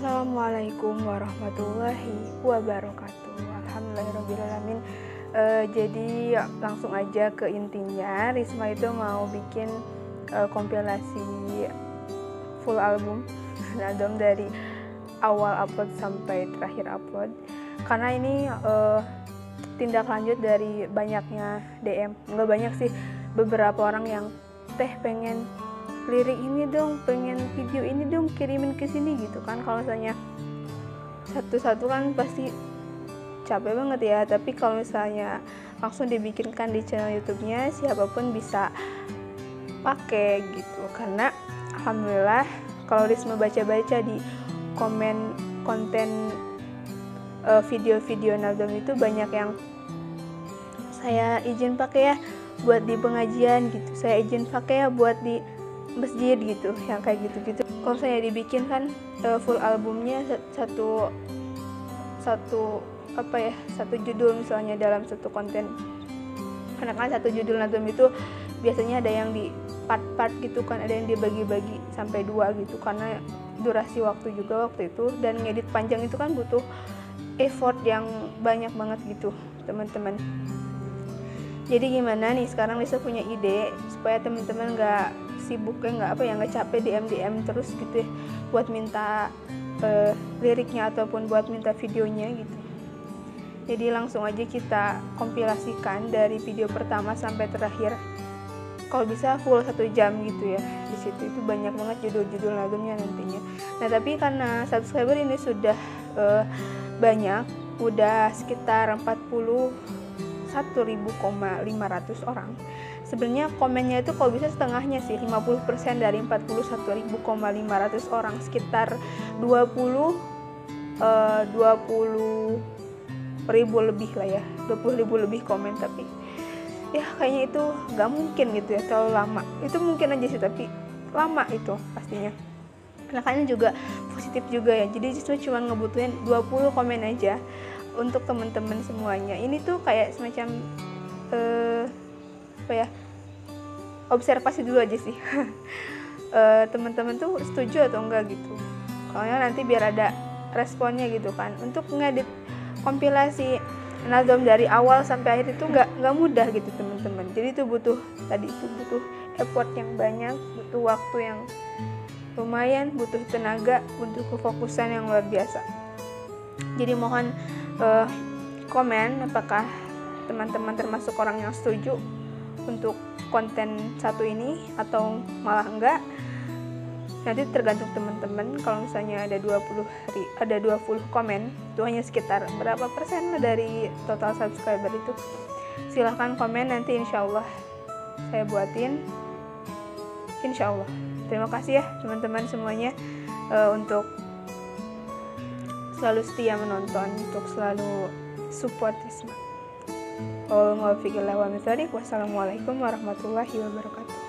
Assalamualaikum warahmatullahi wabarakatuh. Alhamdulillahirobbilalamin. Uh, jadi langsung aja ke intinya. Risma itu mau bikin uh, kompilasi full album album dari awal upload sampai terakhir upload. Karena ini uh, tindak lanjut dari banyaknya DM. Nggak banyak sih, beberapa orang yang teh pengen lirik ini dong pengen video ini dong kirimin ke sini gitu kan. Kalau misalnya satu-satu kan pasti capek banget ya. Tapi kalau misalnya langsung dibikinkan di channel YouTube-nya siapa pun bisa pakai gitu. Karena alhamdulillah kalau Risma baca-baca di komen konten uh, video-video Naldom itu banyak yang saya izin pakai ya buat di pengajian gitu. Saya izin pakai ya buat di masjid gitu yang kayak gitu-gitu. Kalau saya dibikin kan uh, full albumnya satu satu apa ya satu judul misalnya dalam satu konten. Karena kan satu judul nazam itu biasanya ada yang di part-part gitu kan ada yang dibagi-bagi sampai dua gitu. Karena durasi waktu juga waktu itu dan ngedit panjang itu kan butuh effort yang banyak banget gitu teman-teman. Jadi gimana nih sekarang Lisa punya ide supaya teman-teman nggak sibuk ya nggak apa ya nggak capek DM DM terus gitu ya buat minta uh, liriknya ataupun buat minta videonya gitu. Jadi langsung aja kita kompilasikan dari video pertama sampai terakhir. Kalau bisa full satu jam gitu ya di situ. Itu banyak banget judul-judul lagunya nantinya. Nah tapi karena subscriber ini sudah uh, banyak udah sekitar 40 1.500 orang. Sebenarnya komennya itu kalau bisa setengahnya sih 50% dari 41.500 orang. Sekitar 20 uh, 20 ribu lebih lah ya 20 ribu lebih komen tapi. Ya kayaknya itu nggak mungkin gitu ya terlalu lama. Itu mungkin aja sih tapi lama itu pastinya. Nah kayaknya juga positif juga ya jadi justru cuma ngebutuhin 20 komen aja untuk teman-teman semuanya. Ini tuh kayak semacam uh, apa ya observasi dulu aja sih. Uh, teman-teman tuh setuju atau enggak gitu. Kalau nanti biar ada responnya gitu kan. Untuk ngedit kompilasi nazom dari awal sampai akhir itu nggak nggak mudah gitu teman-teman jadi itu butuh tadi itu butuh effort yang banyak butuh waktu yang lumayan butuh tenaga butuh kefokusan yang luar biasa. Jadi mohon uh, komen apakah teman-teman termasuk orang yang setuju untuk konten satu ini atau malah enggak? Nanti tergantung teman-teman. Kalau misalnya ada 20 hari ada 20 komen itu hanya sekitar berapa persen dari total subscriber itu. Silahkan komen nanti insya Allah saya buatin. Insya Allah. Terima kasih ya teman-teman semuanya uh, untuk selalu setia menonton untuk selalu support Risma. Wassalamualaikum warahmatullahi wabarakatuh.